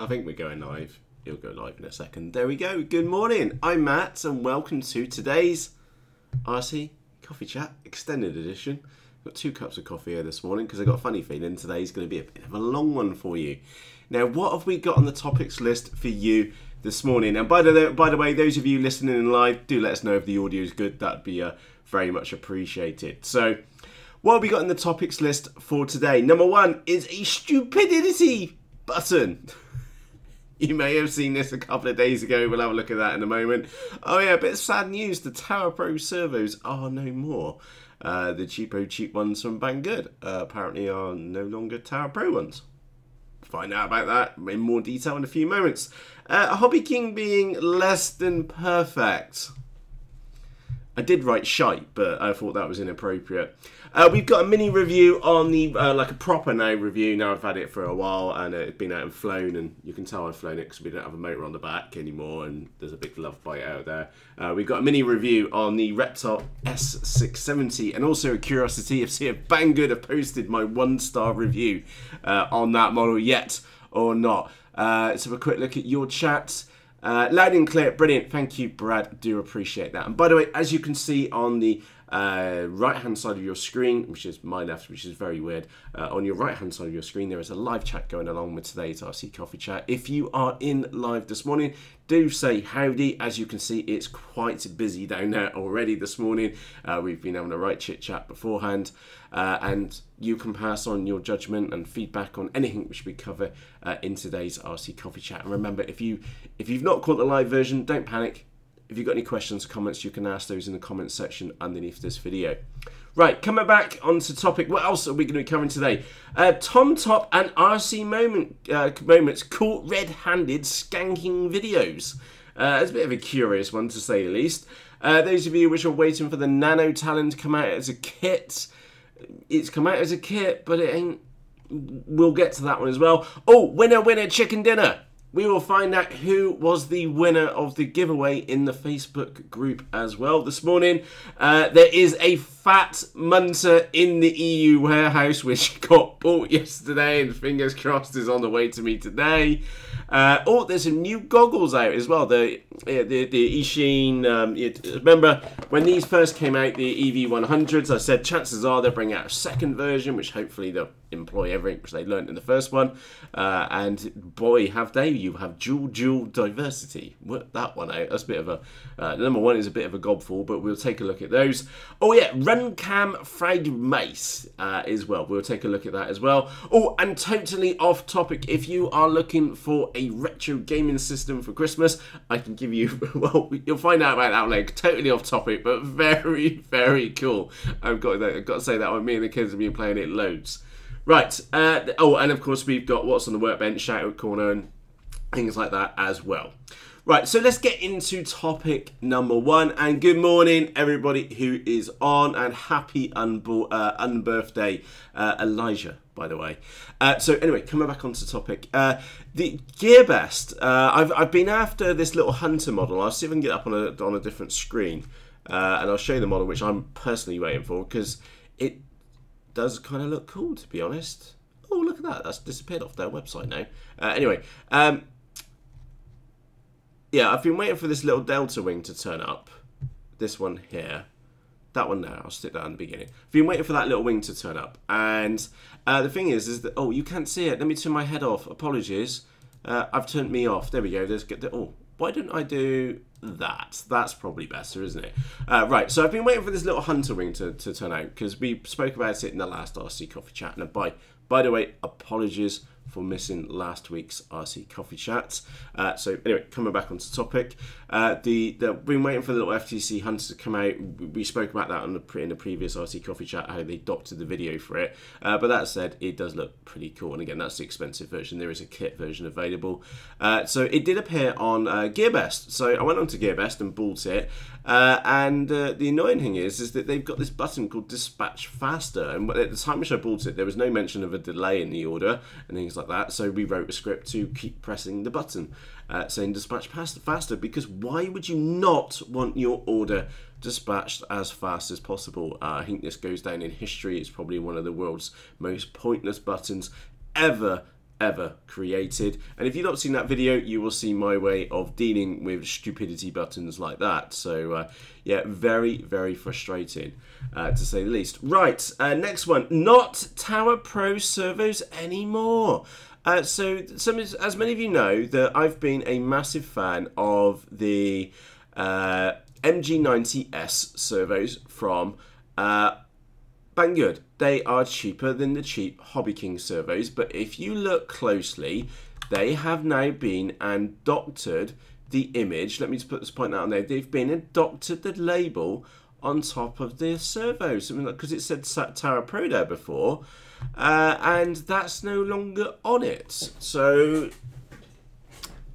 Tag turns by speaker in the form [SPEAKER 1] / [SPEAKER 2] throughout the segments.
[SPEAKER 1] I think we're going live. It'll go live in a second. There we go. Good morning. I'm Matt, and welcome to today's RC Coffee Chat Extended Edition. Got two cups of coffee here this morning because I got a funny feeling today's going to be a bit of a long one for you. Now, what have we got on the topics list for you this morning? And by the by the way, those of you listening in live, do let us know if the audio is good. That'd be uh, very much appreciated. So. What have we got in the topics list for today? Number one is a stupidity button. You may have seen this a couple of days ago. We'll have a look at that in a moment. Oh yeah, a bit of sad news. The Tower Pro servos are no more. Uh, the cheapo cheap ones from Banggood uh, apparently are no longer Tower Pro ones. Find out about that in more detail in a few moments. Uh, Hobby King being less than perfect. I did write shite, but I thought that was inappropriate. Uh, we've got a mini review on the, uh, like a proper now review. Now I've had it for a while and uh, it's been out and flown, and you can tell I've flown it because we don't have a motor on the back anymore, and there's a big love bite out there. Uh, we've got a mini review on the Reptile S670, and also a curiosity of see if Banggood have posted my one star review uh, on that model yet or not. Let's have a quick look at your chat. Loud and clear, brilliant. Thank you, Brad. Do appreciate that. And by the way, as you can see on the uh, right hand side of your screen, which is my left, which is very weird, uh, on your right hand side of your screen, there is a live chat going along with today's RC Coffee Chat. If you are in live this morning, do say howdy. As you can see, it's quite busy down there already this morning. Uh, we've been having a right chit chat beforehand, uh, and you can pass on your judgment and feedback on anything which we cover uh, in today's RC Coffee Chat. And remember, if you if you've not caught the live version, don't panic. If you've got any questions or comments, you can ask those in the comments section underneath this video. Right, coming back onto topic. What else are we going to be covering today? Uh, Tom Top and RC moment uh, moments caught red-handed skanking videos. Uh, it's a bit of a curious one to say the least. Uh, those of you which are waiting for the Nano Talon to come out as a kit, it's come out as a kit, but it ain't. We'll get to that one as well. Oh, winner, winner, chicken dinner we will find out who was the winner of the giveaway in the Facebook group as well this morning. Uh, there is a fat munter in the EU warehouse which got bought yesterday and fingers crossed is on the way to me today. Uh, oh, there's some new goggles out as well. The the the Eachine. Um, remember when these first came out, the EV100s? I said chances are they'll bring out a second version, which hopefully they'll employ everything which they learned in the first one. Uh, and boy, have they! You have dual dual diversity. Work that one out. That's a bit of a uh, number one is a bit of a gobful, but we'll take a look at those. Oh yeah, Runcam Fried Rice uh, as well. We'll take a look at that as well. Oh, and totally off topic. If you are looking for a retro gaming system for Christmas, I can give you. Well, you'll find out about that later. Totally off topic, but very very cool. I've got I've got to say that one. Me and the kids have been playing it loads. Right. Uh, oh, and of course we've got what's on the workbench, shout out corner, and things like that as well. Right, so let's get into topic number one. And good morning, everybody who is on, and happy unbo- uh, unbirthday, uh, Elijah, by the way. Uh, so anyway, coming back onto the topic, uh, the GearBest. Uh, I've I've been after this little hunter model. I'll see if I can get up on a on a different screen, uh, and I'll show you the model which I'm personally waiting for because it does kind of look cool, to be honest. Oh, look at that. That's disappeared off their website now. Uh, anyway, um, yeah, I've been waiting for this little delta wing to turn up. This one here. That one there, I'll stick that in the beginning. I've been waiting for that little wing to turn up. And uh, the thing is, is that, oh, you can't see it. Let me turn my head off. Apologies. Uh, I've turned me off. There we go. There's get the, oh, why didn't I do that? That's probably better, isn't it? Uh, right, so I've been waiting for this little hunter wing to, to turn out because we spoke about it in the last RC Coffee Chat. And by, by the way, apologies for missing last week's RC Coffee Chat. Uh, so anyway, coming back onto topic, uh, the, the we've been waiting for the little FTC Hunter to come out. We spoke about that on the in the previous RC Coffee Chat how they doctored the video for it. Uh, but that said, it does look pretty cool. And again, that's the expensive version. There is a kit version available. Uh, so it did appear on uh, GearBest. So I went on to GearBest and bought it. Uh, and uh, the annoying thing is, is that they've got this button called Dispatch Faster. And at the time which I bought it, there was no mention of a delay in the order and things like that. So we wrote a script to keep pressing the button, uh, saying Dispatch Faster. Because why would you not want your order dispatched as fast as possible? Uh, I think this goes down in history. It's probably one of the world's most pointless buttons ever ever created. And if you've not seen that video, you will see my way of dealing with stupidity buttons like that. So, uh, yeah, very, very frustrating, uh, to say the least. Right, uh, next one. Not Tower Pro servos anymore. Uh, so, some, as many of you know, that I've been a massive fan of the uh, MG90S servos from uh, Banggood. They are cheaper than the cheap Hobby King servos, but if you look closely, they have now been and doctored the image. Let me just put this point out on there. They've been and doctored the label on top of the servo, something like because it said Tower Pro there before, uh, and that's no longer on it. So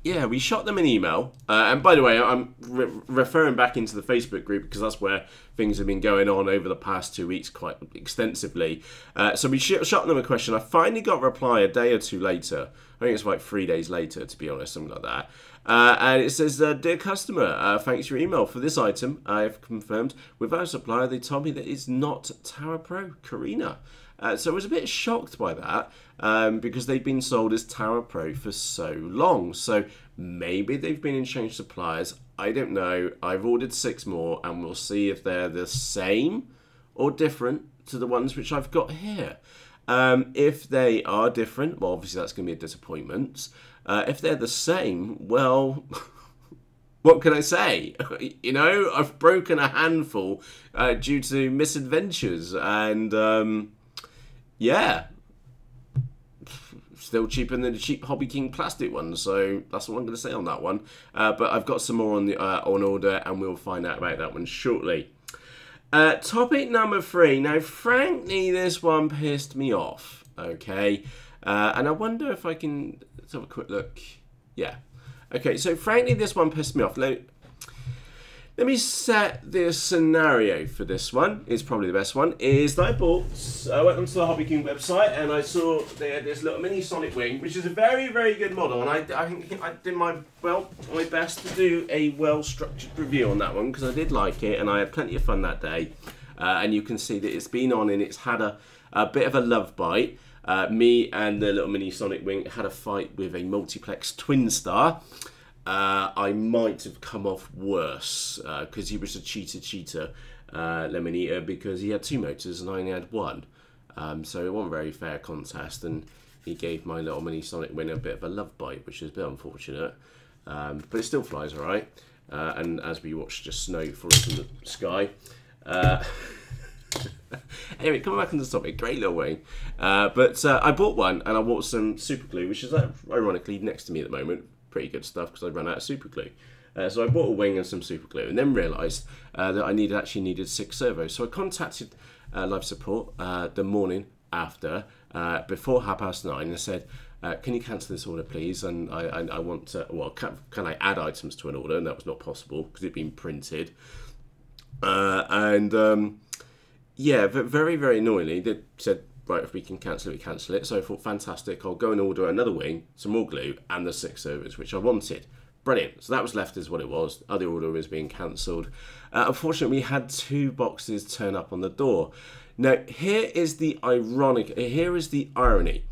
[SPEAKER 1] yeah, we shot them an email. Uh, and by the way, I'm re referring back into the Facebook group because that's where things have been going on over the past two weeks quite extensively. Uh, so we sh shot them a question. I finally got a reply a day or two later. I think it's like three days later, to be honest, something like that. Uh, and it says, uh, Dear customer, uh, thanks for your email. For this item, I have confirmed with our supplier, they told me that it's not Tower Pro Carina. Uh, so I was a bit shocked by that um, because they've been sold as Tower Pro for so long. So maybe they've been in change suppliers. I don't know. I've ordered six more and we'll see if they're the same or different to the ones which I've got here. Um, if they are different, well, obviously that's going to be a disappointment. Uh, if they're the same, well, what can I say? you know, I've broken a handful uh, due to misadventures and. Um, yeah, still cheaper than the cheap Hobby King plastic ones. So that's what I'm going to say on that one. Uh, but I've got some more on the uh, on order, and we'll find out about that one shortly. Uh, topic number three. Now, frankly, this one pissed me off. Okay, uh, and I wonder if I can let's have a quick look. Yeah. Okay, so frankly, this one pissed me off. Me set the scenario for this one. It's probably the best one. Is that I bought. I went onto the Hobby King website and I saw they had this little mini Sonic Wing, which is a very, very good model. And I, I think I did my well, my best to do a well-structured review on that one because I did like it and I had plenty of fun that day. Uh, and you can see that it's been on and it's had a, a bit of a love bite. Uh, me and the little mini Sonic Wing had a fight with a multiplex twin star uh, I might have come off worse because uh, he was a cheater cheater uh, lemon eater because he had two motors and I only had one. Um, so it wasn't a very fair contest and he gave my little mini Sonic winner a bit of a love bite, which is a bit unfortunate. Um, but it still flies alright. Uh, and as we watch just snow falling from the sky. Uh, anyway, coming back on the topic, great little wing. Uh, but uh, I bought one and I bought some super glue, which is uh, ironically next to me at the moment pretty good stuff because I ran out of super glue. Uh, so I bought a wing and some super glue, and then realised uh, that I needed actually needed six servos. So I contacted uh, life support uh, the morning after, uh, before half past nine, and said, uh, "Can you cancel this order, please? And I, I, I want to, well, can, can, I add items to an order?" And that was not possible because it'd been printed. and um, yeah, very very annoyingly, they said right, if we can cancel it, we cancel it. So I thought, fantastic, I'll go and order another wing, some more glue, and the six servos, which I wanted. Brilliant. So that was left as what it was. Other order is being cancelled. Uh, unfortunately, we had two boxes turn up on the door. Now, here is the ironic, here is the irony.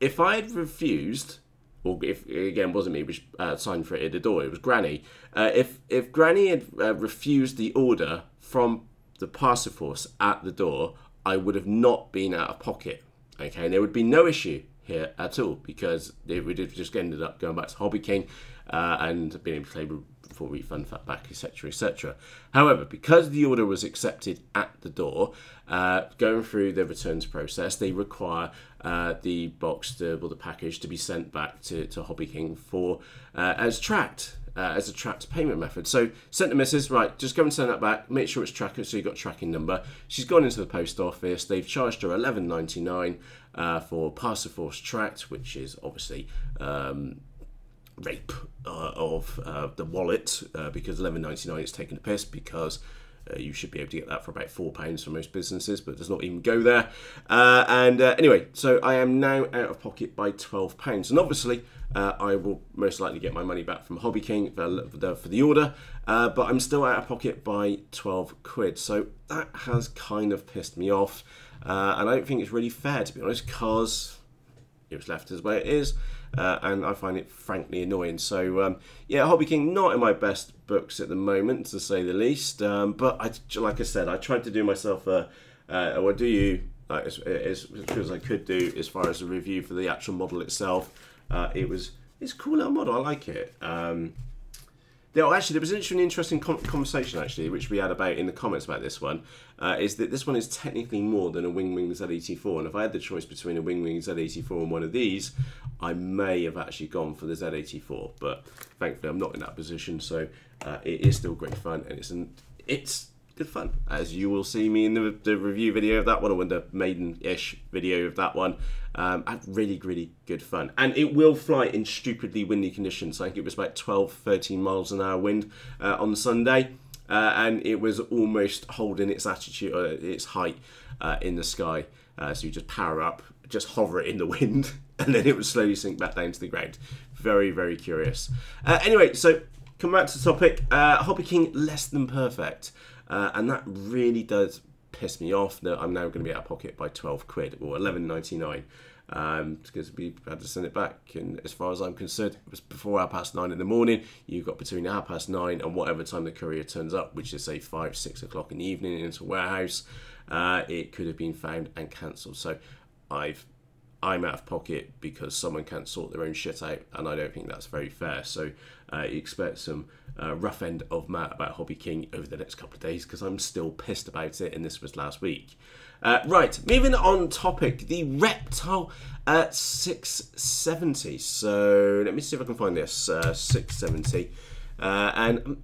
[SPEAKER 1] If I had refused, or if again wasn't me which uh, signed for it at the door, it was Granny. Uh, if if Granny had uh, refused the order from the Parcelforce at the door, I would have not been out of pocket. Okay, and there would be no issue here at all because it would have just ended up going back to Hobby King uh, and being able for refund fat back, etc., etc. However, because the order was accepted at the door, uh, going through the returns process, they require uh, the box or the package to be sent back to, to Hobby King for uh, as tracked uh, as a tracked payment method. So sent the missus, right, just go and send that back, make sure it's tracked so you've got tracking number. She's gone into the post office, they've charged her eleven ninety nine uh, for Parcelforce tracked, which is obviously um, rape uh, of uh, the wallet uh, because eleven ninety nine is taking the piss because uh, you should be able to get that for about four pounds for most businesses, but does not even go there. Uh, and uh, anyway, so I am now out of pocket by twelve pounds, and obviously uh, I will most likely get my money back from Hobby King for the, for the order, uh, but I'm still out of pocket by twelve quid. So that has kind of pissed me off, uh, and I don't think it's really fair to be honest, because it was left as where it is, uh, and I find it frankly annoying. So um, yeah, Hobby King not in my best books at the moment, to say the least. Um, but I, like I said, I tried to do myself a, what do you like, as, as, as I could do as far as a review for the actual model itself. Uh, it was it's a cool little model. I like it. Um, there, actually, there was an interesting conversation actually, which we had about in the comments about this one. Uh, is that this one is technically more than a Wing Wing Z84, and if I had the choice between a Wing Wing Z84 and one of these, I may have actually gone for the Z84. But thankfully, I'm not in that position, so uh, it is still great fun, and it's an it's good fun. As you will see me in the, the review video of that one, or in the maiden-ish video of that one. Um, had really, really good fun. And it will fly in stupidly windy conditions. I think it was about 12, 13 miles an hour wind uh, on Sunday. Uh, and it was almost holding its attitude, uh, its height uh, in the sky. Uh, so you just power up, just hover it in the wind, and then it would slowly sink back down to the ground. Very, very curious. Uh, anyway, so come back to the topic. Hobby King less than perfect. Uh, and that really does piss me off that I'm now going to be out of pocket by 12 quid or 11.99 um, because we had to send it back. And as far as I'm concerned, it was before half past nine in the morning. You've got between half past nine and whatever time the courier turns up, which is say five, six o'clock in the evening into a warehouse. Uh, it could have been found and cancelled. So I've I'm out of pocket because someone can't sort their own shit out, and I don't think that's very fair. So uh, expect some uh, rough end of Matt about Hobby King over the next couple of days because I'm still pissed about it, and this was last week. Uh, right, moving on topic, the Reptile uh, 670. So let me see if I can find this uh, 670, uh, and um,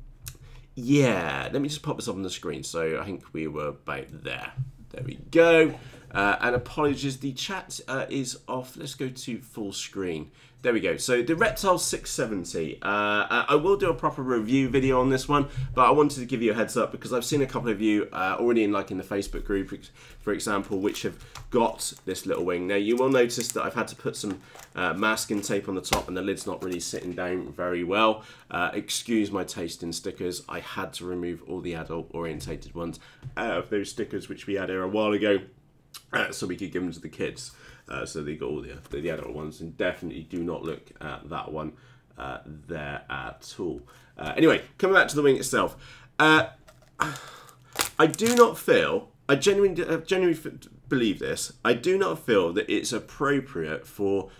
[SPEAKER 1] yeah, let me just pop this up on the screen. So I think we were about there. There we go. Uh, and apologies, the chat is off. Let's go to full screen. There we go. So the Reptile 670. Uh, I will do a proper review video on this one, but I wanted to give you a heads up because I've seen a couple of you uh, already in like in the Facebook group, for example, which have got this little wing. Now you will notice that I've had to put some uh, masking tape on the top and the lid's not really sitting down very well. Uh, excuse my taste in stickers. I had to remove all the adult orientated ones out of those stickers which we had here a while ago uh, so we could give them to the kids. Uh, so they got all the, the adult ones, and definitely do not look at that one uh, there at all. Uh, anyway, coming back to the wing itself, uh, I do not feel, I genuinely, I genuinely believe this, I do not feel that it's appropriate for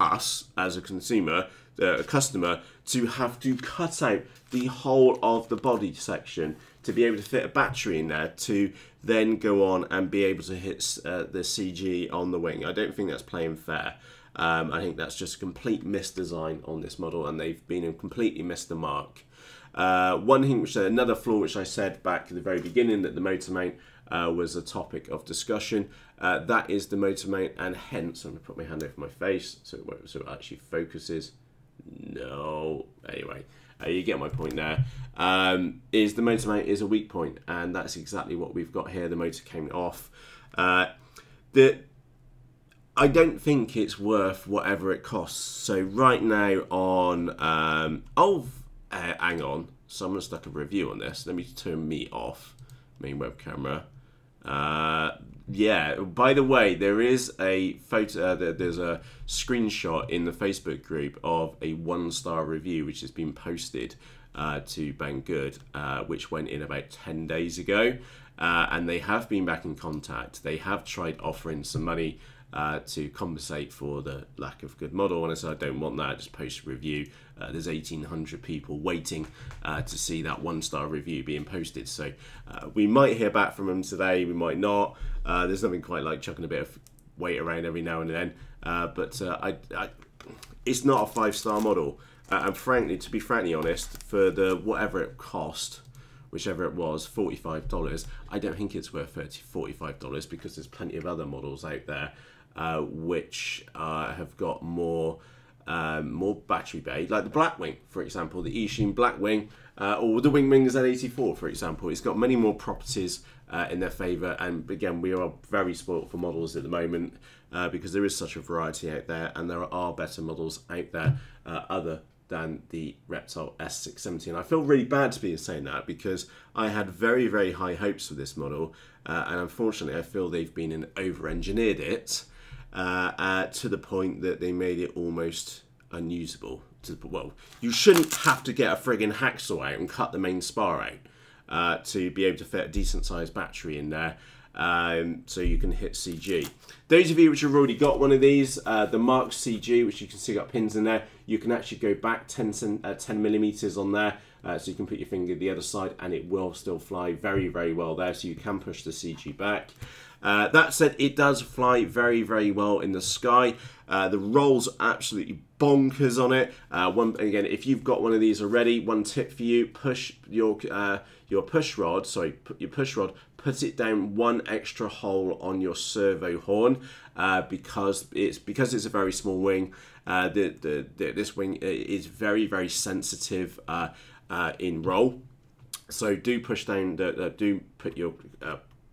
[SPEAKER 1] us as a consumer, uh, a customer, to have to cut out the whole of the body section to be able to fit a battery in there to then go on and be able to hit uh, the CG on the wing. I don't think that's playing fair. Um, I think that's just a complete misdesign on this model, and they've been completely missed the mark. Uh, one thing, which another flaw, which I said back at the very beginning, that the motor mount uh, was a topic of discussion. Uh, that is the motor mount, and hence I'm going to put my hand over my face so it, so it actually focuses. No, anyway, uh, you get my point there. Um, is the motor mount is a weak point, and that's exactly what we've got here. The motor came off. Uh, the I don't think it's worth whatever it costs. So right now on, um, oh, uh, hang on, someone stuck a review on this. Let me turn me off, main web camera. Uh, yeah. By the way, there is a photo. Uh, there's a screenshot in the Facebook group of a one-star review which has been posted uh, to Banggood, uh, which went in about ten days ago, uh, and they have been back in contact. They have tried offering some money uh, to compensate for the lack of good model. And I said, I don't want that, just post a review. Uh, there's 1,800 people waiting uh, to see that one star review being posted. So uh, we might hear back from them today, we might not. Uh, there's nothing quite like chucking a bit of weight around every now and then. Uh, but I, I, it's not a five star model. and frankly, to be frankly honest, for the whatever it cost, whichever it was, $45, I don't think it's worth 30 $45 because there's plenty of other models out there which have got more um, more battery bay, like the Blackwing, for example, the Eachine Blackwing, uh, or the Wing Wing Z84, for example. It's got many more properties uh, in their favour, and again, we are very spoilt for models at the moment uh, because there is such a variety out there, and there are better models out there uh, other than the Reptile S670. And I feel really bad to be saying that because I had very, very high hopes for this model, and unfortunately, I feel they've been and over engineered it uh, uh, to the point that they made it almost unusable. To, well, you shouldn't have to get a friggin' hacksaw out and cut the main spar out uh, to be able to fit a decent sized battery in there. Um, so you can hit CG. Those of you which have already got one of these, uh, the Mark CG, which you can see got pins in there, you can actually go back 10, uh, 10 millimeters on there, uh, so you can put your finger the other side, and it will still fly very, very well there. So you can push the CG back. Uh, that said, it does fly very, very well in the sky. Uh, the rolls absolutely bonkers on it. Uh, one again, if you've got one of these already, one tip for you: push your uh, your push rod. Sorry, put your push rod. Put it down one extra hole on your servo horn uh, because it's because it's a very small wing. Uh, the, the, the, this wing is very very sensitive in roll. So do push down. Do put your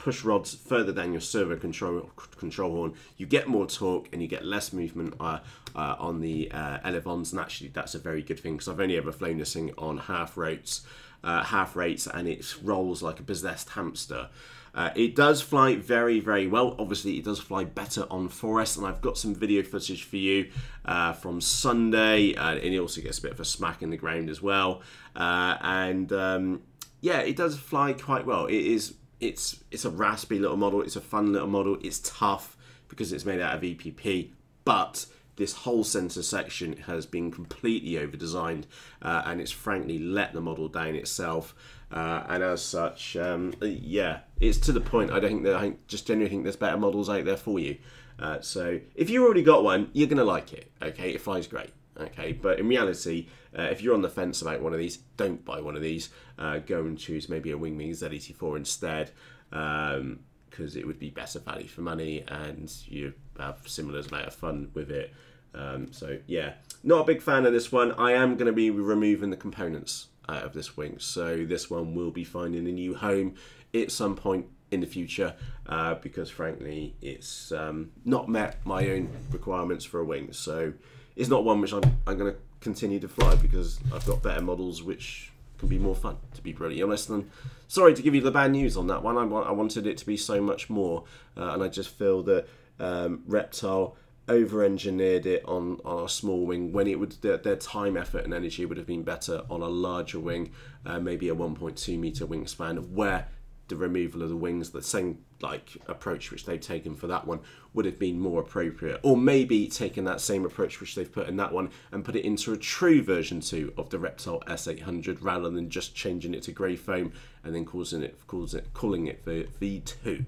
[SPEAKER 1] push rods further down your servo control control horn, you get more torque and you get less movement uh, uh, on the uh, elevons. And actually, that's a very good thing because I've only ever flown this thing on half rates, uh, half rates, and it rolls like a possessed hamster. Uh, it does fly very, very well. Obviously, it does fly better on 4S, and I've got some video footage for you uh, from Sunday, and it also gets a bit of a smack in the ground as well. and um, yeah, it does fly quite well. It is it's it's a raspy little model. It's a fun little model. It's tough because it's made out of EPP, but this whole center section has been completely over designed uh, and it's frankly let the model down itself uh, and as such um, yeah it's to the point i don't think that i just genuinely think there's better models out there for you uh, so if you already got one you're gonna like it okay it flies great okay but in reality uh, if you're on the fence about one of these don't buy one of these. Uh, go and choose maybe a wingwing z84 instead because um, it would be better value for money and you have similar amount of fun with it. Um, so yeah not a big fan of this one. I am going to be removing the components out of this wing so this one will be finding a new home at some point in the future uh, because frankly it's um, not met my own requirements for a wing so it's not one which I'm, I'm going to continue to fly because I've got better models which can be more fun, to be brutally honest. And sorry to give you the bad news on that one. I, I wanted it to be so much more, uh, and I just feel that um, Reptile over-engineered it on, on a small wing when it would their, their, time, effort, and energy would have been better on a larger wing, uh, maybe a 1.2 meter wingspan, where the removal of the wings, the same like approach which they've taken for that one would have been more appropriate. Or maybe taking that same approach which they've put in that one and put it into a true version 2 of the Reptile S800 rather than just changing it to grey foam and then causing it, calls it calling it the V2.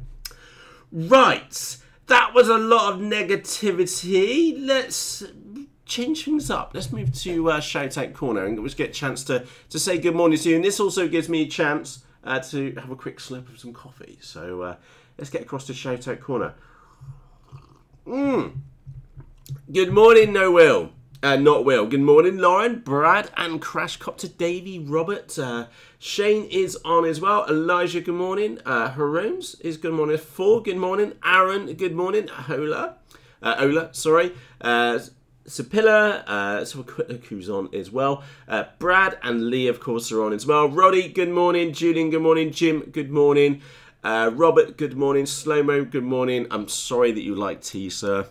[SPEAKER 1] Right, that was a lot of negativity. Let's change things up. Let's move to uh, Shout Out Corner and let's get a chance to, to say good morning to you. And this also gives me a chance uh, to have a quick slurp of some coffee. So uh, let's get across to Shout Out Corner. Mm. Good morning, No Will. Uh, not Will. Good morning, Lauren, Brad, and Crash Copter Davey, Robert. Uh, Shane is on as well. Elijah, good morning. Uh, Haroms is good morning. Four, good morning. Aaron, good morning. Hola. Uh, Ola, sorry. Sapilla, uh, so who's on as well. Uh, Brad and Lee, of course, are on as well. Roddy, good morning. Julian, good morning. Jim, good morning. Uh, Robert, good morning. Slowmo, good morning. I'm sorry that you like tea, sir.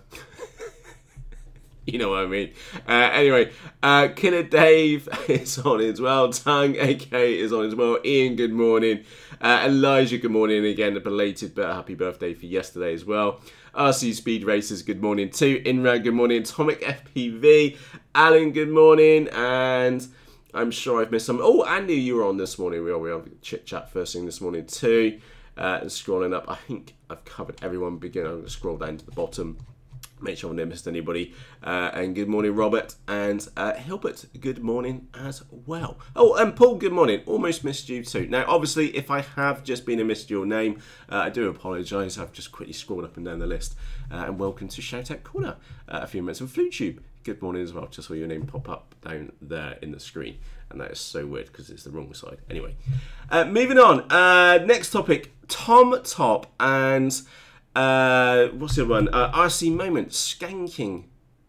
[SPEAKER 1] you know what I mean. Uh, anyway, uh, Killer Dave is on as well. Tang AK is on as well. Ian, good morning. Uh, Elijah, good morning again. A belated but happy birthday for yesterday as well. RC Speed Racers, good morning too. Inra, good morning. Atomic FPV, Alan, good morning. And I'm sure I've missed some. Oh, Andy, you were on this morning. We are, we are chit chat first thing this morning too. Uh, and scrolling up, I think I've covered everyone. Begin. I'm going to scroll down to the bottom make sure I haven't missed anybody. Uh, and good morning, Robert and uh, Hilbert. Good morning as well. Oh, and Paul. Good morning. Almost missed you too. Now, obviously, if I have just been a missed your name, uh, I do apologise. I've just quickly scrolled up and down the list. Uh, and welcome to Shout Out Corner. Uh, a few minutes of FluteTube. Good morning as well. Just saw your name pop up down there in the screen, and that is so weird because it's the wrong side. Anyway, uh, moving on. next topic: Tom Top and. Uh, what's the other one? Uh, RC Moment, Skanking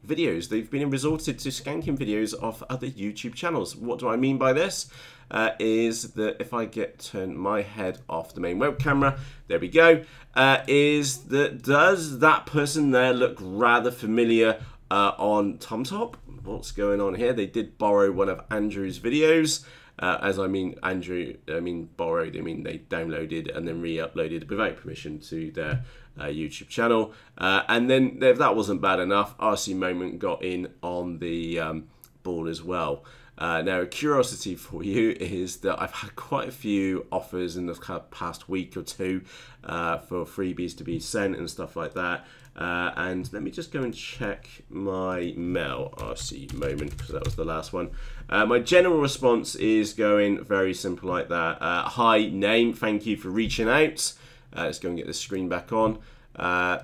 [SPEAKER 1] videos. They've been resorted to skanking videos of other YouTube channels. What do I mean by this? Uh, is that if I get turn my head off the main web camera, there we go, uh, is that does that person there look rather familiar uh, on TomTop? What's going on here? They did borrow one of Andrew's videos. Uh, as I mean, Andrew, I mean borrowed. I mean they downloaded and then re-uploaded without permission to their uh, YouTube channel. Uh, and then if that wasn't bad enough, RC Moment got in on the um, ball as well. Uh, now, a curiosity for you is that I've had quite a few offers in the past week or two uh, for freebies to be sent and stuff like that. Uh, and let me just go and check my mail RC moment because that was the last one. Uh, my general response is going very simple like that. Hi, name, thank you for reaching out. Uh, let's go and get the screen back on. Uh,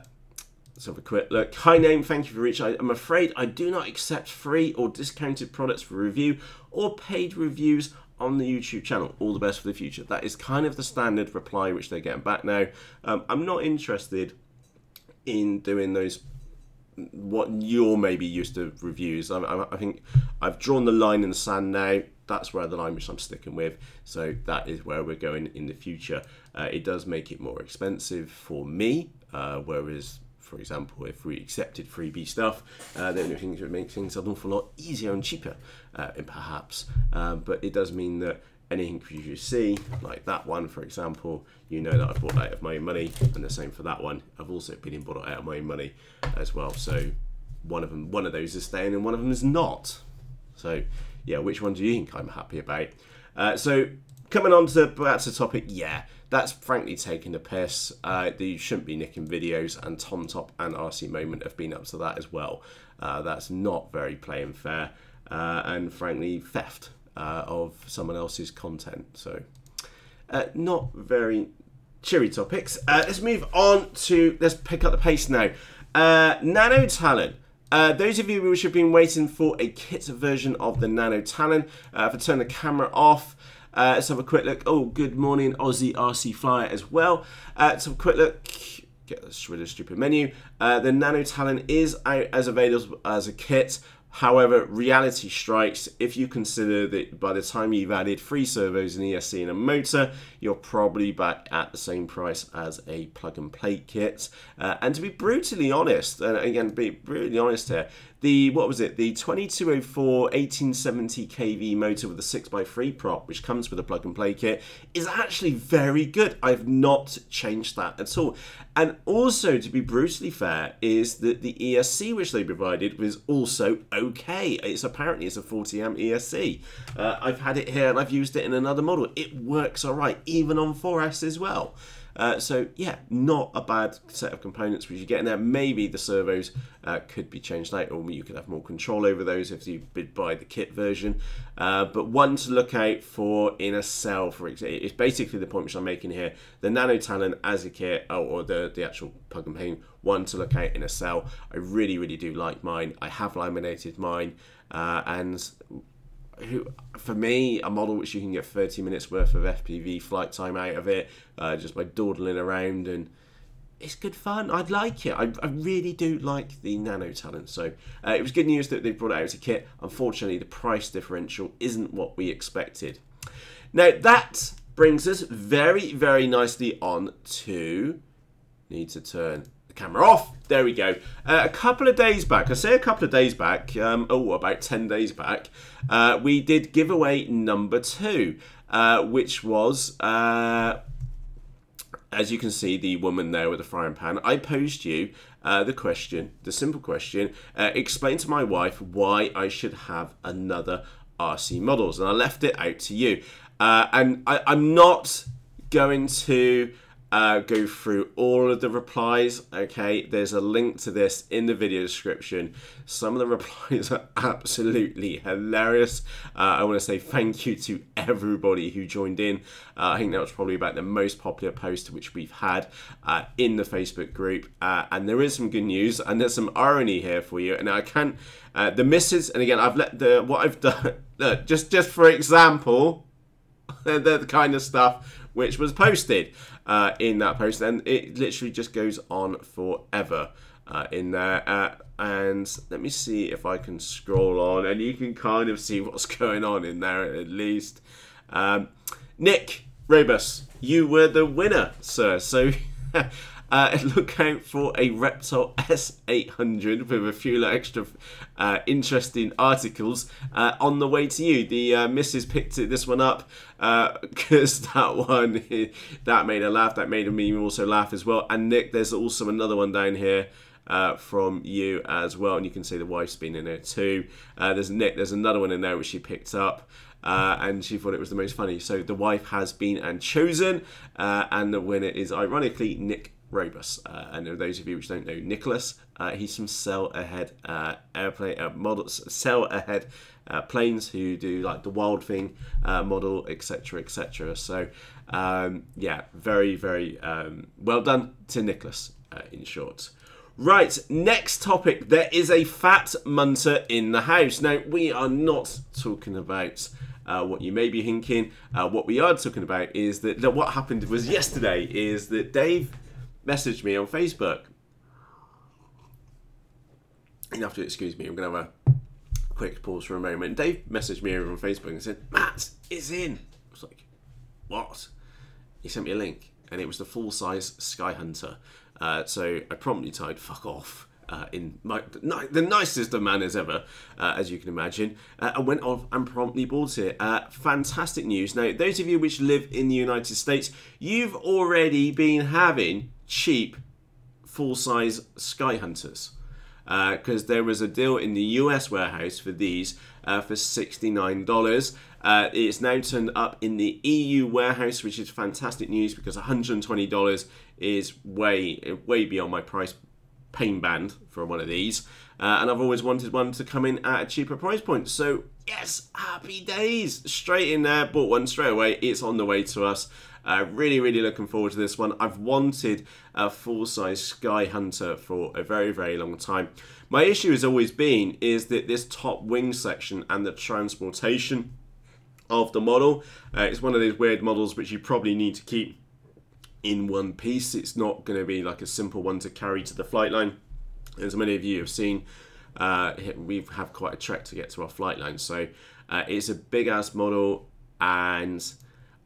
[SPEAKER 1] let's have a quick look. Hi, name, thank you for reaching out. I'm afraid I do not accept free or discounted products for review or paid reviews on the YouTube channel. All the best for the future. That is kind of the standard reply which they're getting back now. Um, I'm not interested in doing those what you're maybe used to reviews. I, I, I, think I've drawn the line in the sand now. That's where the line which I'm sticking with. So that is where we're going in the future. Uh, it does make it more expensive for me, uh, whereas for example, if we accepted freebie stuff, uh, then it would make things an awful lot easier and cheaper, uh, perhaps. Um, but it does mean that anything you see, like that one, for example, you know that I bought out of my own money, and the same for that one. I've also been bought out of my own money as well. So one of them, one of those is staying, and one of them is not. So yeah, which one do you think I'm happy about? Uh, so coming on to that's the topic. Yeah, that's frankly taking the piss. Uh, you shouldn't be nicking videos, and Tom Top and RC Moment have been up to that as well. Uh, that's not very playing fair, uh, and frankly theft uh, of someone else's content. So, uh, not very cheery topics. Uh, let's move on to, let's pick up the pace now. Nano Talon. Uh, those of you who have been waiting for a kit version of the Nano Talon, uh, if I turn the camera off, uh, let's have a quick look. Oh, good morning, Aussie RC Flyer as well. Uh, let's have a quick look. Get rid of stupid menu. Uh, the Nano Talon is out as available as a kit However, reality strikes if you consider that by the time you've added three servos, an ESC, and a motor, you're probably back at the same price as a plug and play kit. Uh, and to be brutally honest, and again, be brutally honest here, the what was it? The 2204 1870 kV motor with a 6x3 prop which comes with a plug and play kit is actually very good. I've not changed that at all. And also to be brutally fair is that the ESC which they provided was also okay. It's apparently it's a 40 amp ESC uh, I've had it here and I've used it in another model. It works alright even on 4S as well uh, so yeah, not a bad set of components which you get in there. Maybe the servos uh, could be changed later, or you could have more control over those if you buy the kit version. Uh, but one to look out for in a cell, for example, it's basically the point which I'm making here. The Nano Talon as a kit, or the the actual plug and play, one to look out in a cell. I really, really do like mine. I have laminated mine, uh, and who for me a model which you can get 30 minutes worth of FPV flight time out of it uh, just by dawdling around and it's good fun. I'd like it. I, I really do like the Nano Talon. So uh, it was good news that they brought it out as a kit. Unfortunately, the price differential isn't what we expected. Now that brings us very, very nicely on to need to turn camera off. There we go. Uh, a couple of days back, I say a couple of days back, um, oh, about 10 days back, uh, we did giveaway number two, uh, which was, uh, as you can see, the woman there with the frying pan. I posed you uh, the question, the simple question, uh, explain to my wife why I should have another RC models. And I left it out to you. and I, I'm not going to uh, go through all of the replies. Okay, there's a link to this in the video description. Some of the replies are absolutely hilarious. Uh, I want to say thank you to everybody who joined in. Uh, I think that was probably about the most popular post which we've had uh, in the Facebook group. Uh, and there is some good news, and there's some irony here for you. And I can't. Uh, the misses, and again, I've let the what I've done. Look, just just for example, the kind of stuff which was posted uh, in that post, and it literally just goes on forever. uh, in there. Uh, and let me see if I can scroll on and you can kind of see what's going on in there at least. Um, Nick Rebus, you were the winner, sir. So uh, look out for a Reptile S800 with a few extra uh, interesting articles uh, on the way to you. The uh, missus picked it, this one up because uh, that one that made her laugh. That made me also laugh as well. And Nick, there's also another one down here. Uh, from you as well, and you can see the wife's been in there too. Uh, there's Nick. There's another one in there which she picked up. Uh, and she thought it was the most funny. So the wife has been and chosen, uh, and the winner is ironically Nick Robus. Uh, and those of you which don't know Nicholas, uh, he's from Sail Ahead uh, airplane uh, models, Sail Ahead uh, planes who do like the Wild Thing uh, model, etc., etc. So um, yeah, very very um, well done to Nicholas. in short. Right, next topic. There is a fat munter in the house. Now, we are not talking about uh, what you may be thinking. Uh, what we are talking about is that, that what happened was yesterday is that Dave messaged me on Facebook. Have to excuse me, I'm going to have a quick pause for a moment. Dave messaged me over on Facebook and said, Matt, it's in. I was like, what? He sent me a link and it was the full size Sky Hunter. Uh, so I promptly typed, fuck off uh, in my, the nicest of manners ever, uh, as you can imagine, uh, and went off and promptly bought it. Uh, fantastic news. Now, those of you which live in the United States, you've already been having cheap full-size Sky Hunters because uh, there was a deal in the US warehouse for these uh, for $69. Uh, it's now turned up in the EU warehouse, which is fantastic news because $120 is way, way beyond my price pain band for one of these. Uh, and I've always wanted one to come in at a cheaper price point. So, yes, happy days. Straight in there, bought one straight away. It's on the way to us. Uh, really, really looking forward to this one. I've wanted a full-size Sky Hunter for a very, very long time. My issue has always been is that this top wing section and the transportation of the model. Uh, it's one of those weird models which you probably need to keep in one piece. It's not going to be like a simple one to carry to the flight line. As many of you have seen, uh, we have quite a trek to get to our flight line. So uh, it's a big ass model and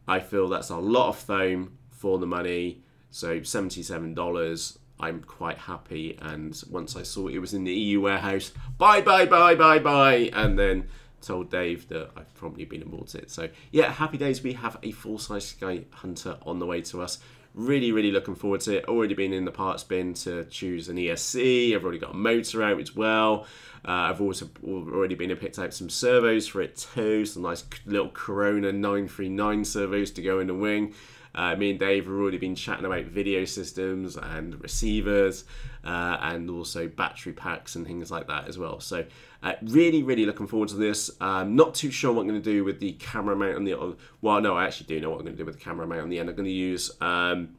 [SPEAKER 1] I feel that's a lot of foam for the money. So $77, I'm quite happy. And once I saw it was in the EU warehouse, bye, bye, bye, bye, bye. And then told Dave that I've probably been aboard it. So yeah, happy days. We have a full-size Sky Hunter on the way to us. Really, really looking forward to it. Already been in the parts bin to choose an ESC. I've already got a motor out as well. Uh, I've also already been and picked out some servos for it too. Some nice little Corona 939 servos to go in the wing. Uh, me and Dave have already been chatting about video systems and receivers uh, and also battery packs and things like that as well. So uh, really, really looking forward to this. Um, not too sure what I'm going to do with the camera mount on the... Well, no, I actually do know what I'm going to do with the camera mount on the end. I'm going to use... Um,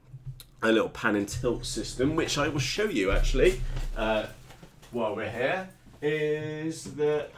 [SPEAKER 1] a little pan and tilt system, which I will show you actually uh, while we're here, is that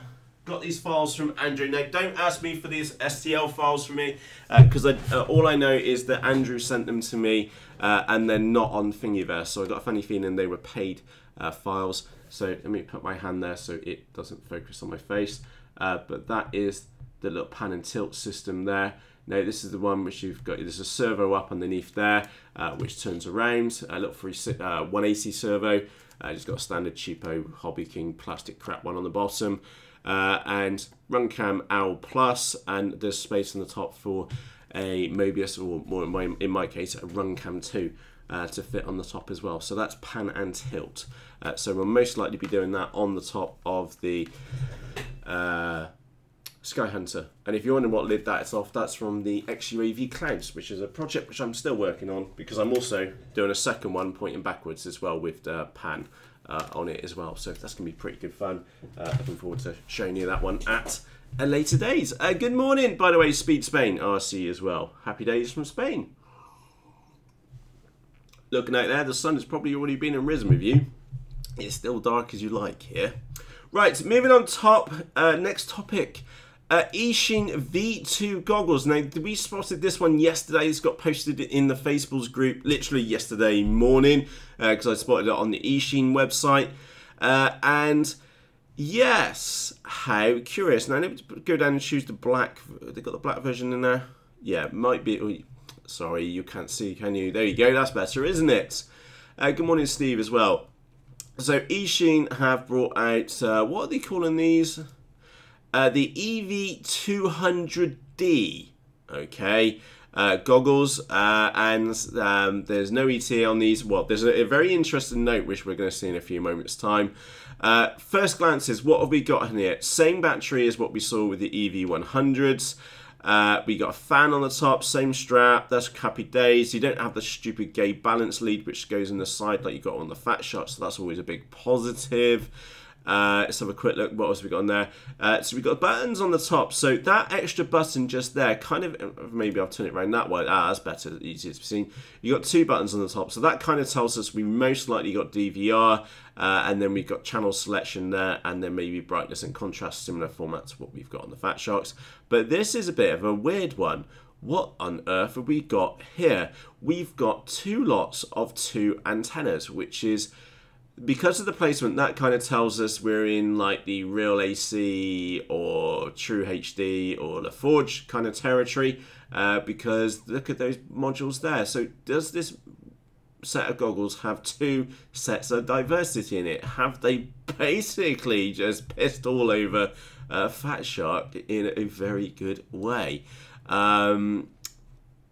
[SPEAKER 1] got these files from Andrew. Now, don't ask me for these STL files from me, because uh, uh, all I know is that Andrew sent them to me, uh, and they're not on Thingiverse. So I got a funny feeling they were paid uh, files. So let me put my hand there so it doesn't focus on my face. Uh, but that is the little pan and tilt system there. Now this is the one which you've got, there's a servo up underneath there, uh, which turns around, a little free, 180 servo. Uh, just got a standard cheapo Hobby King plastic crap one on the bottom uh, and Runcam Owl Plus, and there's space on the top for a Mobius, or more in my, in my case, a Runcam 2 uh, to fit on the top as well. So that's pan and tilt. Uh, so we'll most likely be doing that on the top of the uh, Sky Hunter. And if you're wondering what lid that is off, that's from the XUAV Clouds, which is a project which I'm still working on because I'm also doing a second one pointing backwards as well with uh, pan uh, on it as well. So that's going to be pretty good fun. Uh, looking forward to showing you that one at a later days. Uh, good morning, by the way, Speed Spain RC as well. Happy days from Spain. Looking out there, the sun has probably already been in risen with you. It's still dark as you like here. Right, moving on top. Uh, next topic. Uh, Eachine V2 goggles. Now, we spotted this one yesterday. It's got posted in the Facebook group literally yesterday morning because uh, I spotted it on the Eachine website. Uh, and yes, how curious. Now, let me go down and choose the black. They got the black version in there. Yeah, might be. Oh, sorry, you can't see, can you? There you go. That's better, isn't it? Uh, good morning, Steve, as well. So, Eachine have brought out, uh, what are they calling these? Uh, the EV200D, okay, uh, goggles, uh, and um, there's no ET on these. Well, there's a, a, very interesting note which we're going to see in a few moments' time. Uh, first glances, what have we got here? Same battery as what we saw with the EV100s. Uh, we got a fan on the top, same strap. That's happy days. You don't have the stupid gay balance lead which goes in the side like you got on the Fat Shark, so that's always a big positive. Uh, let's have a quick look. What else we got on there? Uh, so we've got buttons on the top. So that extra button just there, kind of, maybe I'll turn it around that way. Ah, that's better, easier to be seen. You got two buttons on the top. So that kind of tells us we most likely got DVR, uh, and then we've got channel selection there, and then maybe brightness and contrast, similar format to what we've got on the Fat Sharks. But this is a bit of a weird one. What on earth have we got here? We've got two lots of two antennas, which is because of the placement, that kind of tells us we're in like the RealAcc or True-D or LaForge kind of territory. Uh, because look at those modules there. So does this set of goggles have two sets of diversity in it? Have they basically just pissed all over uh, Fat Shark in a very good way? Um,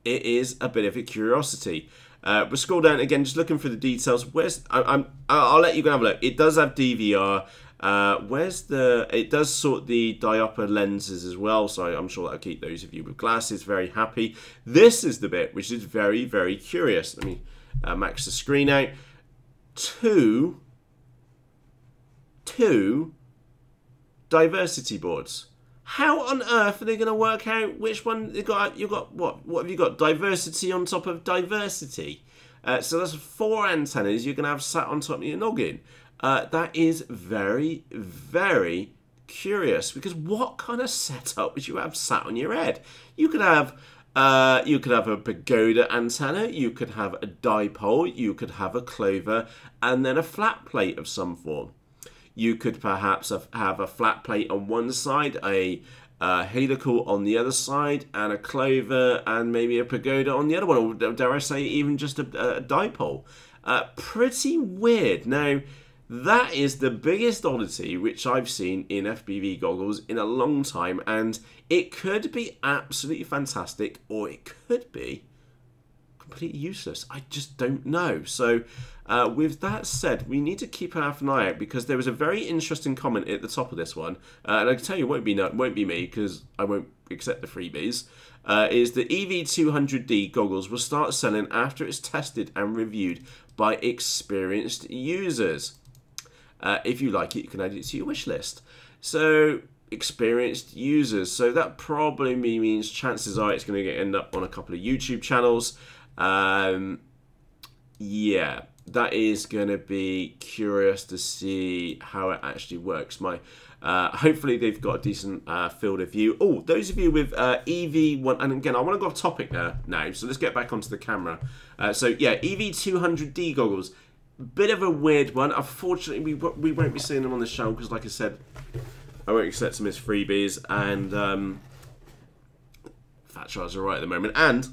[SPEAKER 1] it is a bit of a curiosity. Uh, but scroll down again, just looking for the details. Where's I, am I'll let you go have a look. It does have DVR. Uh, where's the? It does sort the diopter lenses as well, so I'm sure that'll keep those of you with glasses very happy. This is the bit which is very very curious. Let me uh, max the screen out. Two, two diversity boards. How on earth are they going to work out which one you got? You got what? What have you got? Diversity on top of diversity. Uh, so that's four antennas you're going to have sat on top of your noggin. Uh, that is very, very curious because what kind of setup would you have sat on your head? You could have. Uh, you could have a pagoda antenna, you could have a dipole, you could have a clover, and then a flat plate of some form. You could perhaps have a flat plate on one side, a uh, helical on the other side, and a clover and maybe a pagoda on the other one, or dare I say, even just a, a dipole. Uh, pretty weird. Now, that is the biggest oddity which I've seen in FPV goggles in a long time, and it could be absolutely fantastic, or it could be completely useless. I just don't know. So, uh, with that said, we need to keep half an eye out because there was a very interesting comment at the top of this one, uh, and I can tell you, it won't be no, won't be me because I won't accept the freebies. Uh, is the EV200D goggles will start selling after it's tested and reviewed by experienced users. Uh, if you like it, you can add it to your wish list. So experienced users. So that probably means chances are it's going to end up on a couple of YouTube channels. Um, yeah, that is going to be curious to see how it actually works. My uh, hopefully they've got a decent uh, field of view. Oh, those of you with uh, EV1, and again, I want to go off topic there now, so let's get back onto the camera. Uh, so yeah, EV200D goggles, bit of a weird one. Unfortunately, we, we won't be seeing them on the show because, like I said, I won't accept them as freebies, and um, Fat are right at the moment, and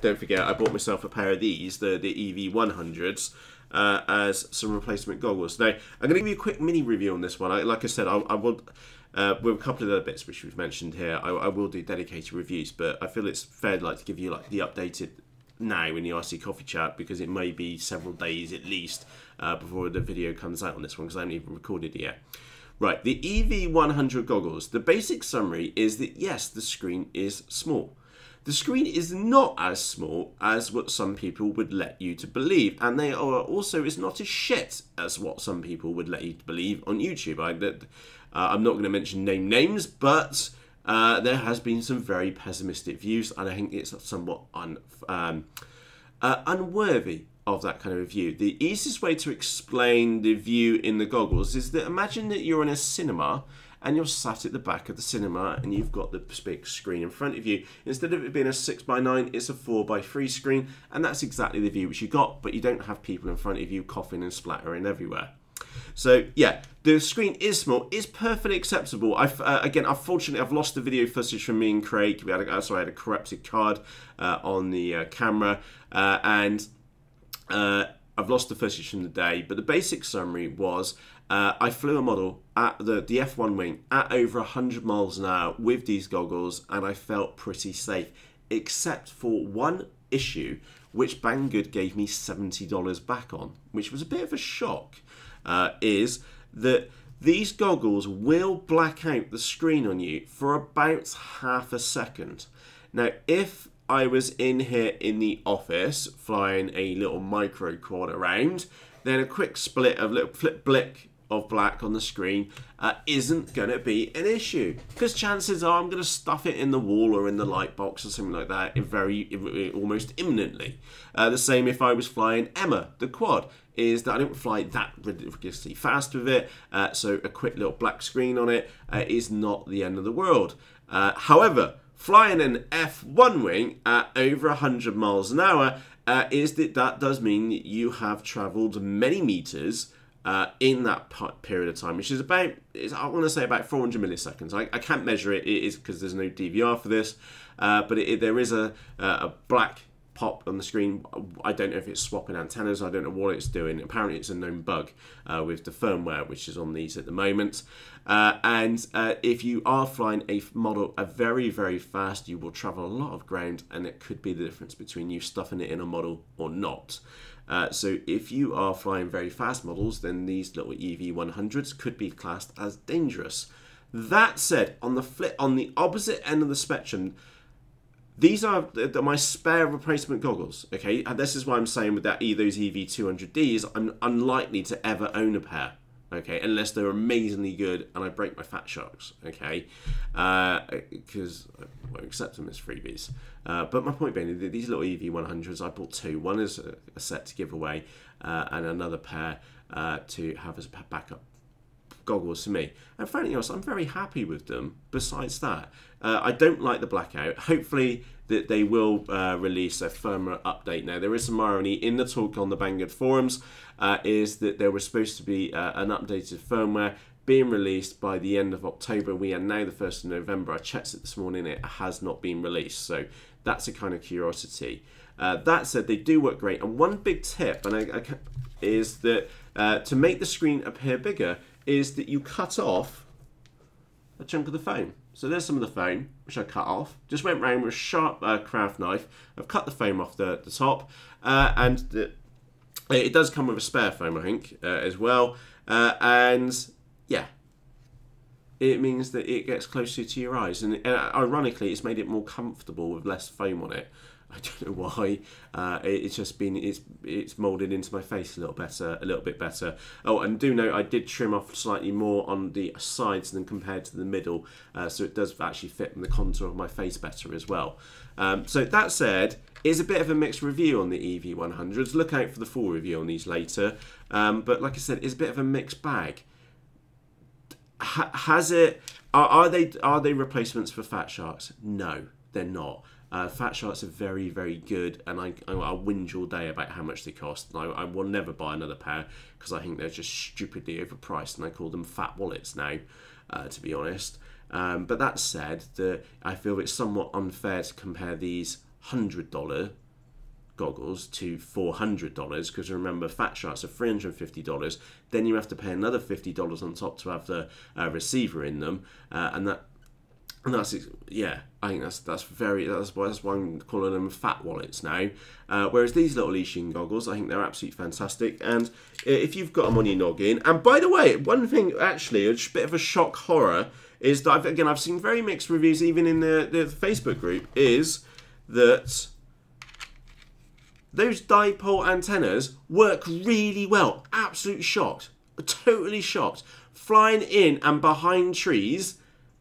[SPEAKER 1] don't forget, I bought myself a pair of these, the, the EV100s, uh, as some replacement goggles. Now, I'm going to give you a quick mini review on this one. I, like I said, I, I will, uh, with a couple of other bits which we've mentioned here, I, I, will do dedicated reviews, but I feel it's fair like to give you like the updated now in the RC Coffee Chat because it may be several days at least uh, before the video comes out on this one because I haven't even recorded it yet. Right, the EV100 goggles, the basic summary is that yes, the screen is small. The screen is not as small as what some people would let you to believe, and they are also is not as shit as what some people would let you to believe on YouTube. I, uh, I'm not going to mention name names, but uh, there has been some very pessimistic views, and I think it's somewhat un, um, uh, unworthy of that kind of view. The easiest way to explain the view in the goggles is that imagine that you're in a cinema and you're sat at the back of the cinema and you've got the big screen in front of you. Instead of it being a 6x9, it's a 4x3 screen, and that's exactly the view which you got, but you don't have people in front of you coughing and splattering everywhere. So yeah, the screen is small. It's perfectly acceptable. I've uh, again, unfortunately, I've lost the video footage from me and Craig. We had a, sorry, I had a corrupted card uh, on the uh, camera, uh, and uh, I've lost the footage from the day. But the basic summary was. Uh, I flew a model at the, the F1 wing at over 100 miles an hour with these goggles, and I felt pretty safe, except for one issue, which Banggood gave me $70 back on, which was a bit of a shock uh, is that these goggles will black out the screen on you for about half a second. Now, if I was in here in the office flying a little micro quad around, then a quick split of little flip blick of black on the screen uh, isn't going to be an issue because chances are I'm going to stuff it in the wall or in the light box or something like that very almost imminently. Uh, the same if I was flying Emma, the quad is that I don't fly that ridiculously fast with it, uh, so a quick little black screen on it uh, is not the end of the world. Uh, however, flying an F1 wing at over 100 miles an hour uh, is that that does mean that you have travelled many meters uh, in that period of time, which is about, I want to say about 400 milliseconds. I, I can't measure it, it is because there's no DVR for this, uh, but it, it, there is a, a black pop on the screen. I don't know if it's swapping antennas. I don't know what it's doing. Apparently, it's a known bug uh, with the firmware which is on these at the moment. Uh, and uh, if you are flying a model a very very fast, you will travel a lot of ground, and it could be the difference between you stuffing it in a model or not. Uh, so if you are flying very fast models, then these little EV100s could be classed as dangerous. That said, on the flip, on the opposite end of the spectrum, these are my spare replacement goggles, okay? And this is why I'm saying with that those EV200Ds, I'm unlikely to ever own a pair, okay? Unless they're amazingly good and I break my fat sharks, okay? Because uh, I won't accept them as freebies. Uh, but my point being, these little EV100s, I bought two. One is a, set to give away uh, and another pair uh, to have as a backup goggles to me. And frankly I'm very happy with them. Besides that, uh, I don't like the blackout. Hopefully that they will uh, release a firmer update. Now there is some irony in the talk on the Banggood forums. Uh, is that there was supposed to be uh, an updated firmware being released by the end of October. We are now the 1st of November. I checked it this morning, it has not been released. So that's a kind of curiosity. Uh, that said, they do work great. And one big tip and I, I, is that uh, to make the screen appear bigger, is that you cut off a chunk of the foam. So there's some of the foam, which I cut off. Just went round with a sharp uh, craft knife. I've cut the foam off the, the top. Uh, and the, it does come with a spare foam, I think, uh, as well. Uh, and yeah, it means that it gets closer to your eyes. And, and ironically, it's made it more comfortable with less foam on it. I don't know why. Uh, it's just been it's it's molded into my face a little better, a little bit better. Oh, and do note I did trim off slightly more on the sides than compared to the middle, uh, so it does actually fit in the contour of my face better as well. Um, so that said, is a bit of a mixed review on the EV100s. Look out for the full review on these later. Um, but like I said, it's a bit of a mixed bag. has it? Are, are they are they replacements for Fat Sharks? No, they're not. Uh, fat sharks are very, very good, and I, I, I whinge all day about how much they cost. I, I will never buy another pair because I think they're just stupidly overpriced, and I call them fat wallets now, uh, to be honest. Um, but that said, the, I feel it's somewhat unfair to compare these hundred dollar goggles to four hundred dollars because remember, fat sharks are three hundred fifty dollars. Then you have to pay another fifty dollars on top to have the uh, receiver in them, uh, and that and that's yeah, I think that's that's very that's why that's why I'm calling them fat wallets now. Uh, whereas these little Eachine goggles, I think they're absolutely fantastic. And if you've got them on your noggin, and by the way, one thing actually, a bit of a shock horror is that I've, again I've seen very mixed reviews even in the, the Facebook group is that those dipole antennas work really well. Absolute shocked, totally shocked. Flying in and behind trees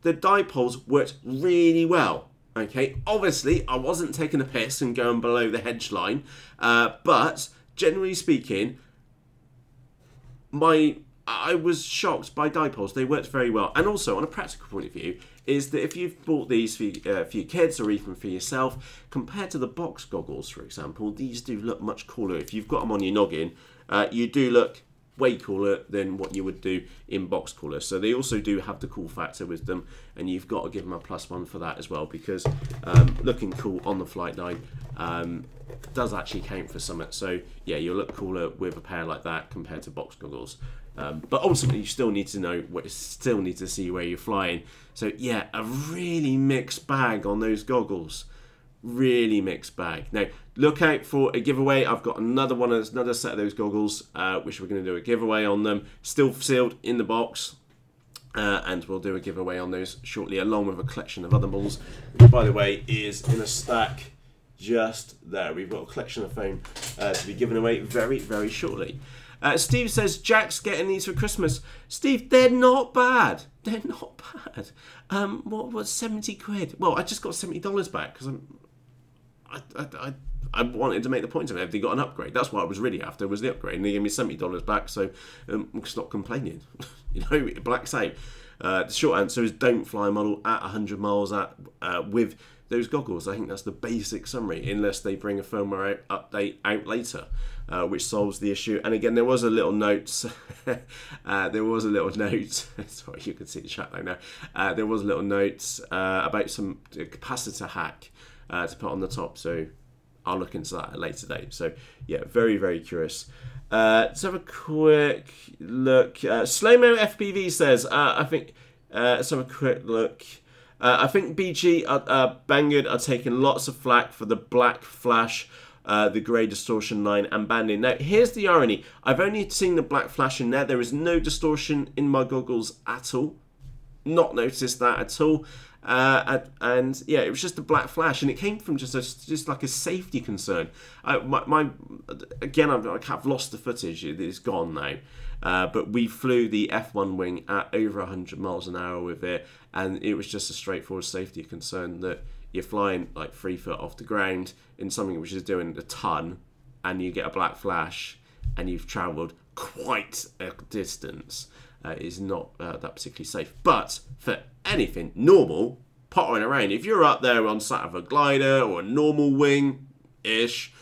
[SPEAKER 1] the dipoles worked really well. Okay, obviously I wasn't taking a piss and going below the hedge line, uh, but generally speaking, my I was shocked by dipoles. They worked very well. And also, on a practical point of view, is that if you've bought these for, uh, for your kids or even for yourself, compared to the box goggles, for example, these do look much cooler. If you've got them on your noggin, uh, you do look way cooler than what you would do in box cooler. So they also do have the cool factor with them, and you've got to give them a plus one for that as well because um, looking cool on the flight line um, does actually count for something. So yeah, you'll look cooler with a pair like that compared to box goggles. Um, but ultimately, you still need to know what, still need to see where you're flying. So yeah, a really mixed bag on those goggles really mixed bag. Now, look out for a giveaway. I've got another one, another set of those goggles, uh, which we're going to do a giveaway on them. Still sealed in the box. Uh, and we'll do a giveaway on those shortly, along with a collection of other balls, which, by the way, is in a stack just there. We've got a collection of foam uh, to be given away very, very shortly. Uh, Steve says Jack's getting these for Christmas. Steve, they're not bad. They're not bad. Um, what was seventy quid? Well, I just got seventy dollars back because I'm I, I, I wanted to make the point of it. They got an upgrade. That's what I was really after was the upgrade, and they gave me seventy dollars back. So um, stop complaining. you know, black out. Uh, the short answer is don't fly a model at 100 miles at uh, with those goggles. I think that's the basic summary, unless they bring a firmware out, update out later, uh, which solves the issue. And again, there was a little note. Uh, there was a little note. sorry, you can see the chat right now. Uh, there was a little note uh, about some capacitor hack uh, to put on the top. So I'll look into that at a later date. So yeah, very very curious. Uh, let's have a quick look. Uh, Slowmo FPV says, uh, I think. Uh, let's have a quick look. Uh, I think BG uh, Banggood are taking lots of flack for the black flash, uh, the grey distortion line, and banding. Now, here's the irony. I've only seen the black flash in there. There is no distortion in my goggles at all. Not noticed that at all. Uh, and, yeah, it was just a black flash, and it came from just a, just like a safety concern. I, my, my again, I've, I've lost the footage; it's gone now. Uh, but we flew the F1 wing at over 100 miles an hour with it, and it was just a straightforward safety concern that you're flying like three foot off the ground in something which is doing a ton, and you get a black flash, and you've travelled quite a distance uh, is not uh, that particularly safe. But for anything normal, pottering around, if you're up there on sat of a glider or a normal wing ish,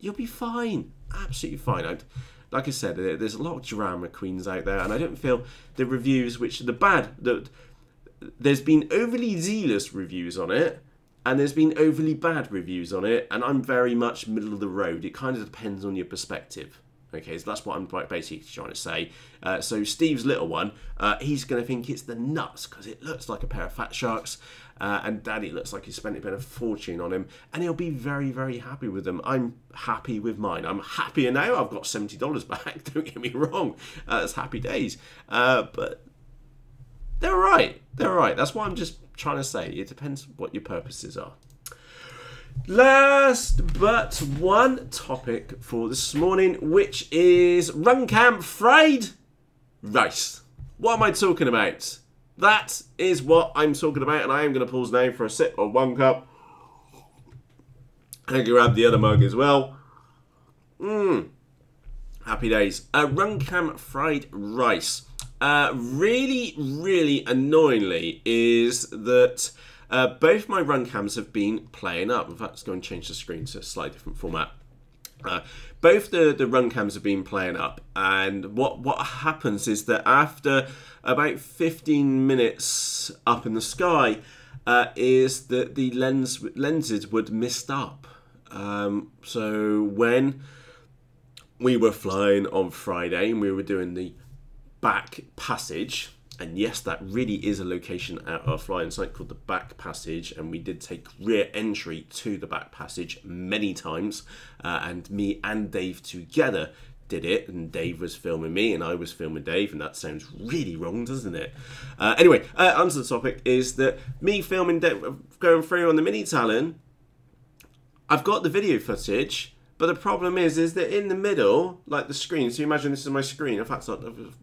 [SPEAKER 1] you'll be fine. Absolutely fine. I'd, like I said, there's a lot of drama queens out there, and I don't feel the reviews, which the bad, the, there's been overly zealous reviews on it, and there's been overly bad reviews on it, and I'm very much middle of the road. It kind of depends on your perspective. Okay, so that's what I'm basically trying to say. Uh, so Steve's little one, uh, he's going to think it's the nuts because it looks like a pair of fat sharks, uh, and Daddy looks like he spent a bit of fortune on him, and he'll be very, very happy with them. I'm happy with mine. I'm happier now. I've got seventy dollars back. Don't get me wrong. Uh, it's happy days, uh, but they're right. They're right. That's what I'm just trying to say. It depends what your purposes are. Last but one topic for this morning, which is Runcam fried rice. What am I talking about? That is what I'm talking about, and I am going to pause now for a sip of one cup. And grab the other mug as well. Mmm. Happy days. Uh, Runcam fried rice. Uh, really, really annoyingly is that uh, both my run cams have been playing up. In fact, let's go and change the screen to a slightly different format. Uh, both the, the run cams have been playing up, and what, what happens is that after about 15 minutes up in the sky, uh, is that the lens lenses would mist up. Um, so when we were flying on Friday and we were doing the back passage, and yes, that really is a location at our flying site called the Back Passage, and we did take rear entry to the Back Passage many times, uh, and me and Dave together did it, and Dave was filming me, and I was filming Dave, and that sounds really wrong, doesn't it? Uh, anyway, uh, onto the topic is that me filming Dave, going through on the Mini Talon, I've got the video footage, but the problem is, is that in the middle, like the screen, so you imagine this is my screen, in fact, I'll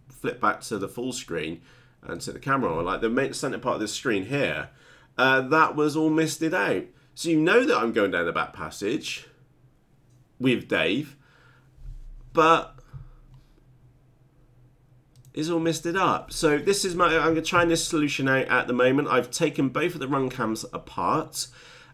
[SPEAKER 1] flip back to the full screen, and set the camera on, like the main center part of the screen here, uh, that was all misted out. So you know that I'm going down the back passage with Dave, but is all misted up. So this is my, I'm trying this solution out at the moment. I've taken both of the run cams apart.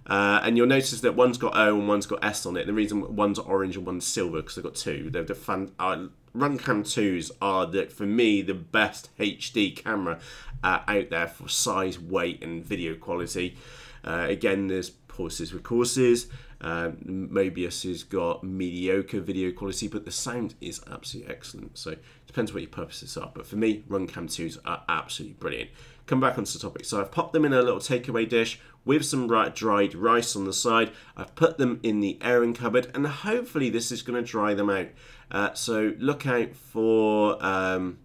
[SPEAKER 1] Uh, and you'll notice that one's got O and one's got S on it. The reason one's orange and one's silver because they've got two. They're the fan. Uh, Runcam twos are the, for me the best HD camera uh, out there for size, weight, and video quality. Uh, again, there's horses with courses. Um, Mobius has got mediocre video quality, but the sound is absolutely excellent. So it depends what your purposes are. But for me, Runcam 2s are absolutely brilliant. Come back onto the topic. So I've popped them in a little takeaway dish with some dried rice on the side. I've put them in the airing cupboard, and hopefully this is going to dry them out. Uh, so look out for um,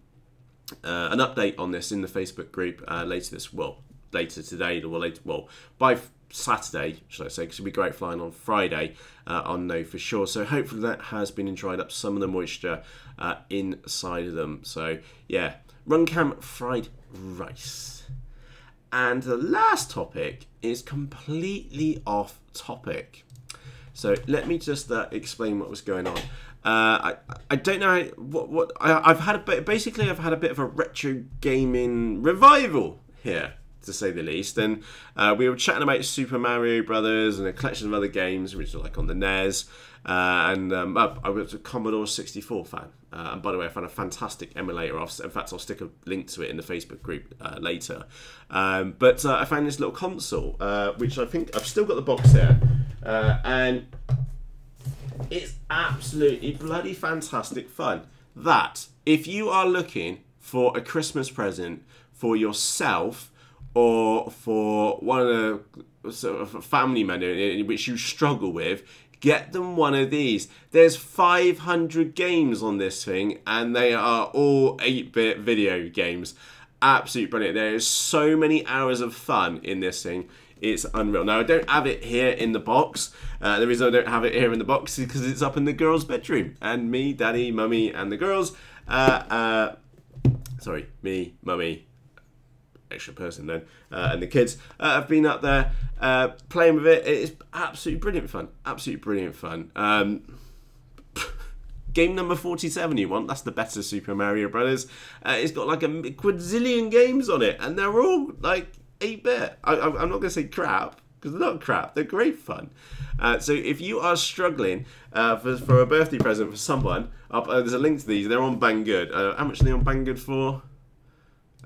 [SPEAKER 1] uh, an update on this in the Facebook group uh, later this well later today or later well by Saturday, should I say, because it'll be great flying on Friday. Uh, I'll know for sure. So hopefully that has been dried up some of the moisture uh, inside of them. So yeah, Runcam fried rice. And the last topic is completely off topic. So let me just uh, explain what was going on. Uh, I I don't know what what I, have had a bit, basically I've had a bit of a retro gaming revival here to say the least. And uh, we were chatting about Super Mario Brothers and a collection of other games, which are like on the NES. Uh, and um, I was a Commodore 64 fan. Uh, and by the way, I found a fantastic emulator. in fact, I'll stick a link to it in the Facebook group uh, later. Um, but uh, I found this little console, uh, which I think I've still got the box here. and it's absolutely bloody fantastic fun. That, if you are looking for a Christmas present for yourself or for one of the sort of family member which you struggle with, get them one of these. There's 500 games on this thing, and they are all 8-bit video games. Absolutely brilliant. There is so many hours of fun in this thing. It's unreal. Now, I don't have it here in the box. Uh, the reason I don't have it here in the box is because it's up in the girls' bedroom. And me, daddy, mummy, and the girls. Uh, uh, sorry, me, mummy, extra person then, uh, and the kids uh, have been up there uh, playing with it. It's absolutely brilliant fun. Absolutely brilliant fun. Um, game number 47 you want, that's the better Super Mario Brothers. Uh, it's got like a quadrillion games on it, and they're all like 8 bit. I'm not going to say crap. Because they're not crap, they're great fun. Uh, so if you are struggling uh, for, for a birthday present for someone, there's a link to these. They're on Banggood. how much are they on Banggood for?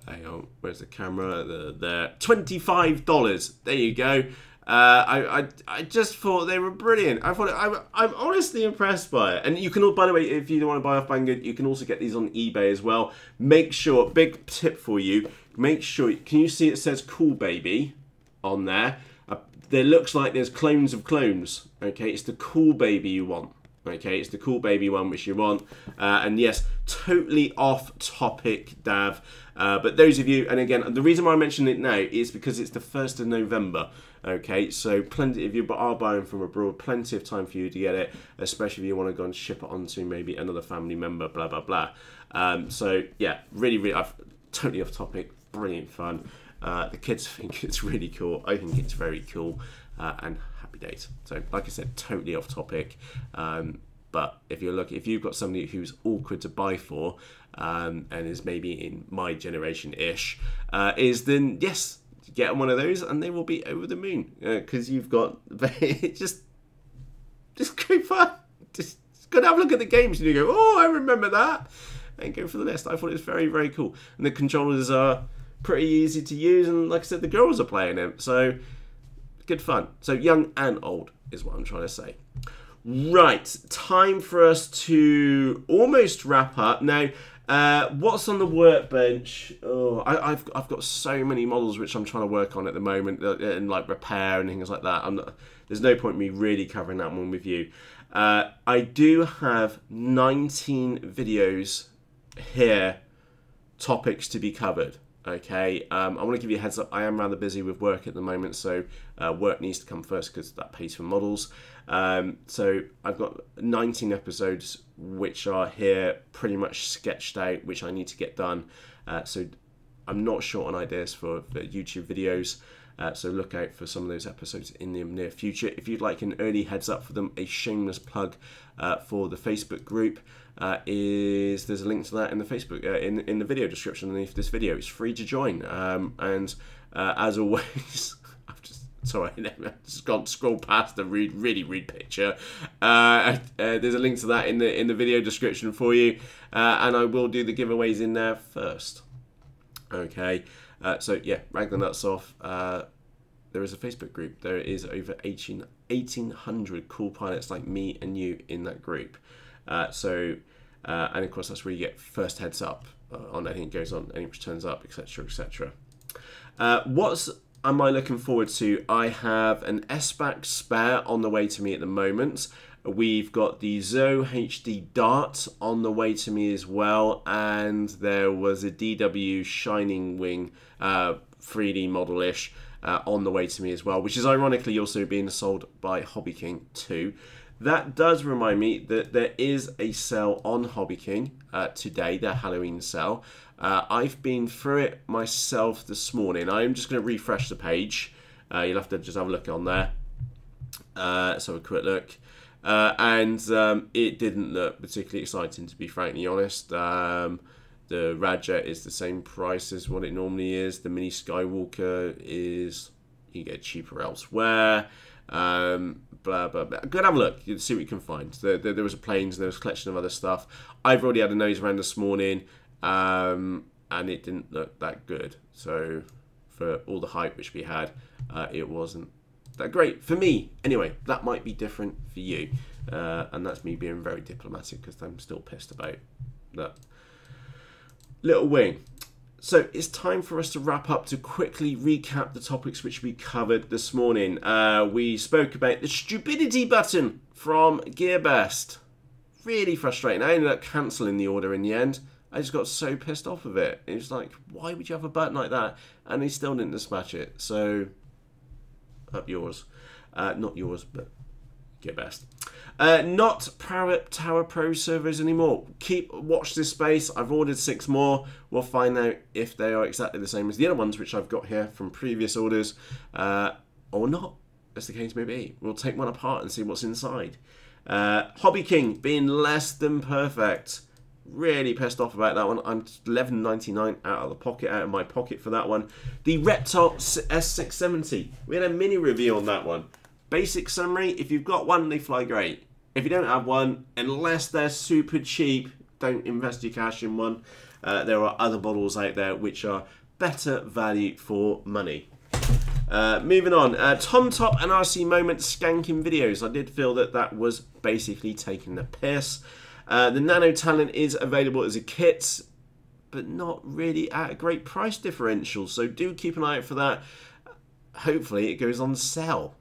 [SPEAKER 1] Hang on, where's the camera? The, the $25. There you go. Uh, I, I, I just thought they were brilliant. I thought I'm, I'm honestly impressed by it. And you can, all, by the way, if you don't want to buy off Banggood, you can also get these on eBay as well. Make sure, big tip for you, make sure. Can you see it says "Cool Baby" on there? Uh, there looks like there's clones of clones. Okay, it's the Cool Baby you want. Okay, it's the Cool Baby one which you want. Uh, and yes, totally off topic, Dav. Uh, but those of you, and again, the reason why I mention it now is because it's the 1st of November. Okay, so plenty, if you are buying from abroad, plenty of time for you to get it, especially if you want to go and ship it on to maybe another family member, blah, blah, blah. Um, so, yeah, really, really, I've totally off topic, brilliant fun. Uh, the kids think it's really cool. I think it's very cool. Uh, and happy days. So, like I said, totally off topic. Um, but if you're looking, if you've got somebody who's awkward to buy for, um, and is maybe in my generation ish, uh, is then yes, get one of those and they will be over the moon because uh, you've got just just great fun. Just, go have a look at the games and you go, oh, I remember that, and go for the list. I thought it was very very cool, and the controllers are pretty easy to use, and like I said, the girls are playing them, so good fun. So young and old is what I'm trying to say. Right, time for us to almost wrap up. Now, uh, what's on the workbench? Oh, I, have I've got so many models which I'm trying to work on at the moment, uh, and like repair and things like that. I'm Not, there's no point me really covering that one with you. Uh, I do have 19 videos here, topics to be covered. Okay, um, I want to give you a heads up. I am rather busy with work at the moment, so uh, work needs to come first because that pays for models. Um, so I've got 19 episodes which are here pretty much sketched out, which I need to get done. Uh, so I'm not short on ideas for, for YouTube videos. Uh, so look out for some of those episodes in the near future. If you'd like an early heads up for them, a shameless plug uh, for the Facebook group uh, is there's a link to that in the Facebook uh, in in the video description underneath this video. It's free to join, um, and uh, as always. I've just sorry, I've just gone scroll past the rude, really rude picture. Uh, uh, there's a link to that in the in the video description for you, uh, and I will do the giveaways in there first. Okay, so yeah, rag the nuts off. There is a Facebook group. There is over 18, 1,800 cool pilots like me and you in that group. Uh, so, uh, and of course, that's where you get first heads up uh, on anything goes on, anything which turns up, etc., etc. Uh, am I looking forward to? I have an S-Back spare on the way to me at the moment. We've got the ZOHD Dart on the way to me as well, and there was a DW Shining Wing uh, 3D model-ish uh, on the way to me as well, which is ironically also being sold by Hobby King too. That does remind me that there is a sale on Hobby King uh, today, their Halloween sale. Uh, I've been through it myself this morning. I'm just going to refresh the page. Uh, you'll have to just have a look on there. Uh, let's have a quick look. Uh, and um, it didn't look particularly exciting, to be frankly honest. Um, the Radjet is the same price as what it normally is. The Mini Skywalker is you get cheaper elsewhere. Um, blah blah blah. Go and have a look. You see what you can find. There, there, there was a planes. There was a collection of other stuff. I've already had a nose around this morning, um, and it didn't look that good. So for all the hype which we had, uh, it wasn't that great for me. Anyway, that might be different for you, uh, and that's me being very diplomatic because I'm still pissed about that little wing. So it's time for us to wrap up to quickly recap the topics which we covered this morning. Uh, we spoke about the stupidity button from GearBest. Really frustrating. I ended up cancelling the order in the end. I just got so pissed off of it. It was like, why would you have a button like that? And they still didn't dispatch it. So, up yours. Uh, not yours, but GearBest. Uh, not Parrot Tower Pro servos anymore. Keep watch this space. I've ordered six more. We'll find out if they are exactly the same as the other ones, which I've got here from previous orders, uh, or not. As the case may be, we'll take one apart and see what's inside. Uh, Hobby King being less than perfect. Really pissed off about that one. I'm 11.99 out of the pocket, out of my pocket for that one. The Reptile S670. We had a mini review on that one. Basic summary: If you've got one, they fly great. If you don't have one, unless they're super cheap, don't invest your cash in one. Uh, there are other models out there which are better value for money. Uh, moving on, uh, TomTop and RC Moment skanking videos. I did feel that that was basically taking the piss. Uh, the Nano Talon is available as a kit, but not really at a great price differential. So do keep an eye out for that. Hopefully, it goes on sale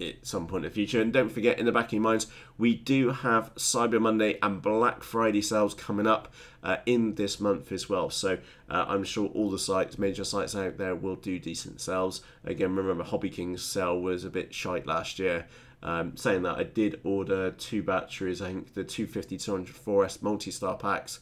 [SPEAKER 1] at some point in the future. And don't forget, in the back of your minds, we do have Cyber Monday and Black Friday sales coming up uh, in this month as well. So uh, I'm sure all the sites, major sites out there, will do decent sales. Again, remember, Hobby King's sale was a bit shite last year. Um, saying that, I did order two batteries, I think the 250 204S multi star packs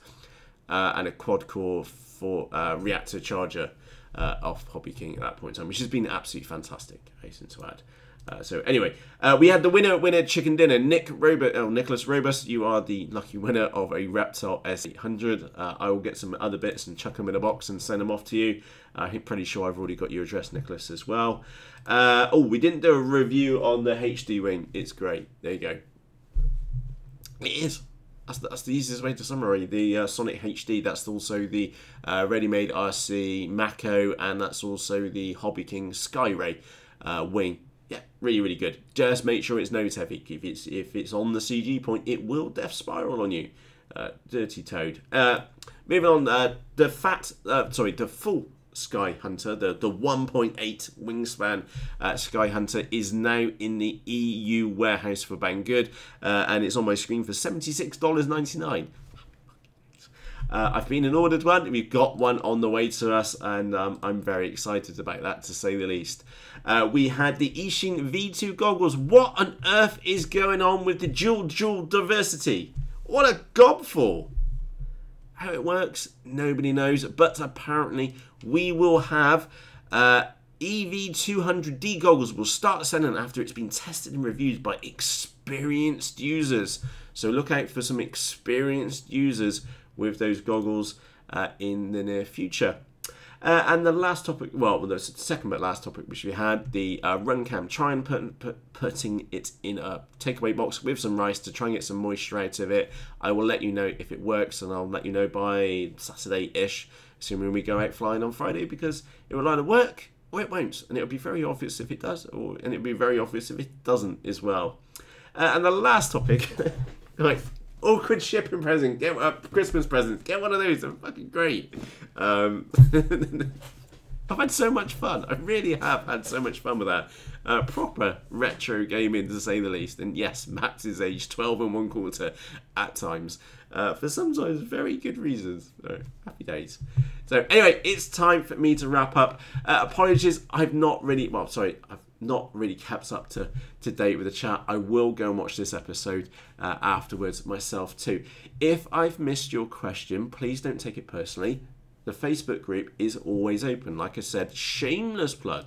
[SPEAKER 1] uh, and a quad core for uh, reactor charger. Uh, off Hobby King at that point in time, which has been absolutely fantastic, I hasten to add. Uh, so anyway, uh, we had the winner winner chicken dinner. Nick Robert, oh, Nicholas Robust, you are the lucky winner of a Reptile S800. Uh, I will get some other bits and chuck them in a box and send them off to you. Uh, I'm pretty sure I've already got your address, Nicholas, as well. Uh, oh, we didn't do a review on the HD wing. It's great. There you go. It is. That's the, that's the easiest way to summarize the uh, Sonic HD. That's also the uh, ready-made RC Mako, and that's also the Hobby King Skyray uh, wing yeah, really, really good. Just make sure it's nose heavy. If it's if it's on the CG point, it will death spiral on you. Uh, dirty toad. Uh, moving on, uh, the fat, uh, sorry, the full Skyhunter, the, the 1.8 wingspan uh, Skyhunter is now in the EU warehouse for Banggood, uh, and it's on my screen for $76.99. Uh, I've been and ordered one. We've got one on the way to us, and um, I'm very excited about that, to say the least. Uh, we had the Eachine V2 goggles. What on earth is going on with the dual dual diversity? What a gobful! How it works, nobody knows. But apparently, we will have uh, EV200D goggles will start selling after it's been tested and reviewed by experienced users. So look out for some experienced users with those goggles uh, in the near future. Uh, and the last topic, well, the second but last topic which we had, the uh, RunCam. Try and put, put, putting it in a takeaway box with some rice to try and get some moisture out of it. I will let you know if it works, and I'll let you know by Saturday-ish, assuming we go out flying on Friday, because it will either work or it won't, and it'll be very obvious if it does, or and it'll be very obvious if it doesn't as well. Uh, and the last topic, right, awkward shipping present. Get a Christmas present. Get one of those. They're fucking great. Um, I've had so much fun. I really have had so much fun with that. Uh, proper retro gaming, to say the least. And yes, Max is aged 12 and one quarter at times. Uh, for sometimes very good reasons. So, happy days. So, anyway, it's time for me to wrap up. Uh, apologies, I've not really, well, sorry, I've not really kept up to, to date with the chat. I will go and watch this episode uh, afterwards myself too. If I've missed your question, please don't take it personally. The Facebook group is always open. Like I said, shameless plug.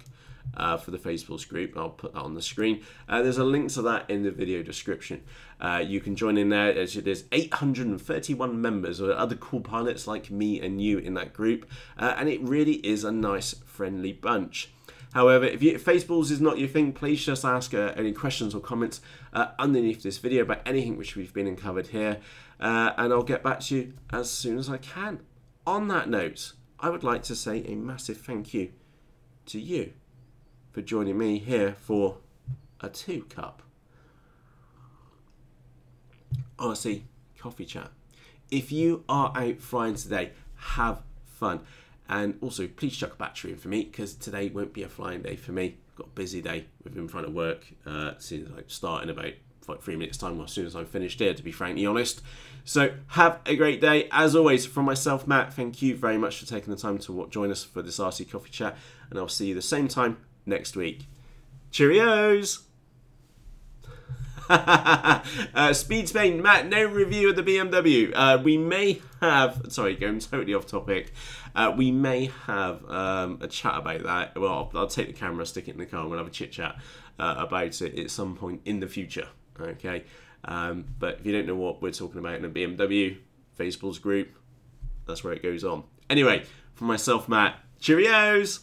[SPEAKER 1] Uh, for the Facebook group. I'll put that on the screen. Uh, there's a link to that in the video description. Uh, you can join in there. There's 831 members or other cool pilots like me and you in that group, uh, and it really is a nice, friendly bunch. However, if, you, if Faceballs is not your thing, please just ask uh, any questions or comments uh, underneath this video about anything which we've been covered here, uh, and I'll get back to you as soon as I can. On that note, I would like to say a massive thank you to you for joining me here for a two cup RC coffee chat. If you are out flying today, have fun. And also, please chuck a battery in for me because today won't be a flying day for me. I've got a busy day with in front of work. Uh, soon I start in about three minutes time, as soon as I'm finished here, to be frankly honest. So have a great day. As always, from myself, Matt, thank you very much for taking the time to join us for this RC Coffee Chat. And I'll see you the same time next week. Cheerios! uh, Speed Spain, Matt, no review of the BMW. Uh, we may have, sorry, going totally off topic. Uh, we may have um, a chat about that. Well, I'll, I'll, take the camera, stick it in the car, and we'll have a chit chat uh, about it at some point in the future. Okay. Um, but if you don't know what we're talking about in a BMW, Facebook's group, that's where it goes on. Anyway, for myself, Matt, cheerios!